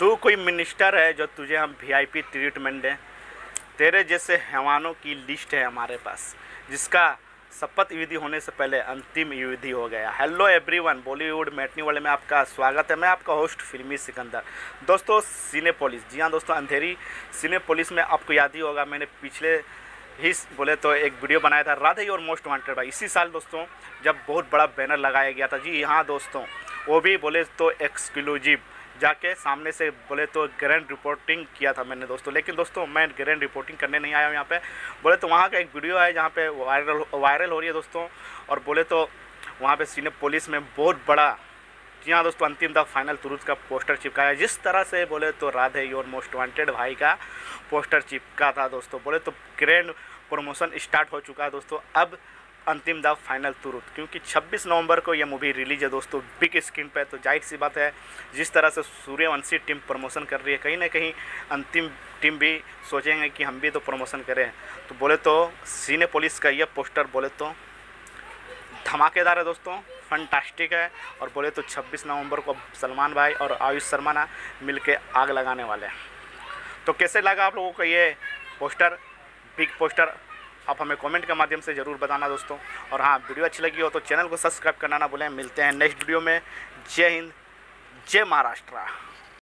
तू कोई मिनिस्टर है जो तुझे हम वीआईपी ट्रीटमेंट दें? तेरे जैसे हैवानों की लिस्ट है हमारे पास, जिसका शपथ विधि होने से पहले अंतिम विधि हो गया। हेलो एवरीवन बॉलीवुड मैटनी वाले में आपका स्वागत है। मैं आपका होस्ट फिल्मी सिकंदर। दोस्तों सीने पुलिस जी हाँ दोस्तों, अंधेरी सीने पुलिस में आपको याद ही होगा, मैंने पिछले ही बोले तो एक वीडियो बनाया था, राधे और मोस्ट वांटेड भाई। इसी साल दोस्तों, जब बहुत बड़ा बैनर लगाया गया था, जी हाँ दोस्तों, वो भी बोले तो एक्सक्लूसिव जाके सामने से बोले तो ग्रैंड रिपोर्टिंग किया था मैंने दोस्तों। लेकिन दोस्तों, मैं ग्रैंड रिपोर्टिंग करने नहीं आया हूँ यहाँ पे। बोले तो वहाँ का एक वीडियो है जहाँ पे वायरल वायरल हो रही है दोस्तों। और बोले तो वहाँ पे सीनियर पुलिस में बहुत बड़ा, जी हाँ दोस्तों, अंतिम द फाइनल तुरुज का पोस्टर चिपकाया। जिस तरह से बोले तो राधे, योर मोस्ट वांटेड भाई का पोस्टर चिपका था दोस्तों। बोले तो ग्रैंड प्रमोशन स्टार्ट हो चुका है दोस्तों। अब अंतिम द फाइनल तुरुत, क्योंकि 26 नवंबर को यह मूवी रिलीज़ है दोस्तों बिग स्क्रीन पे तो ज़ाहिर सी बात है, जिस तरह से सूर्यवंशी टीम प्रमोशन कर रही है, कहीं ना कहीं अंतिम टीम भी सोचेंगे कि हम भी तो प्रमोशन करें। तो बोले तो सीने पुलिस का यह पोस्टर बोले तो धमाकेदार है दोस्तों फंटास्टिक है, और बोले तो 26 नवंबर को सलमान भाई और आयुष शर्मा ना मिल आग लगाने वाले हैं। तो कैसे लगा आप लोगों को ये पोस्टर बिग पोस्टर आप हमें कमेंट के माध्यम से ज़रूर बताना दोस्तों। और हाँ वीडियो अच्छी लगी हो तो चैनल को सब्सक्राइब करना ना भूलें। मिलते हैं नेक्स्ट वीडियो में। जय हिंद, जय महाराष्ट्र।